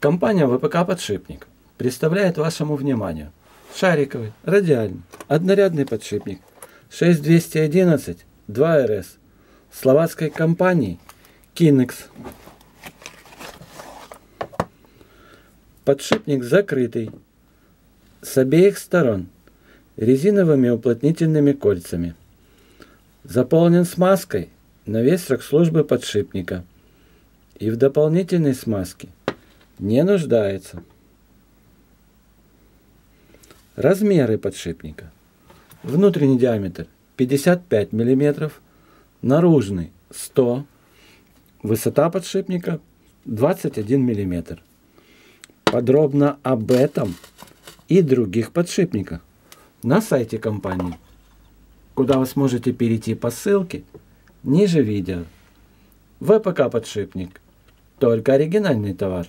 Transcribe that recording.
Компания ВПК «Подшипник» представляет вашему вниманию шариковый, радиальный, однорядный подшипник 6211 2RS словацкой компании Kinex. Подшипник закрытый с обеих сторон резиновыми уплотнительными кольцами. Заполнен смазкой на весь срок службы подшипника и в дополнительной смазке не нуждается. Размеры подшипника. Внутренний диаметр 55 мм, наружный 100 Высота подшипника 21 мм. Подробно об этом и других подшипниках на сайте компании, куда вы сможете перейти по ссылке ниже видео. ВПК подшипник. Только оригинальный товар.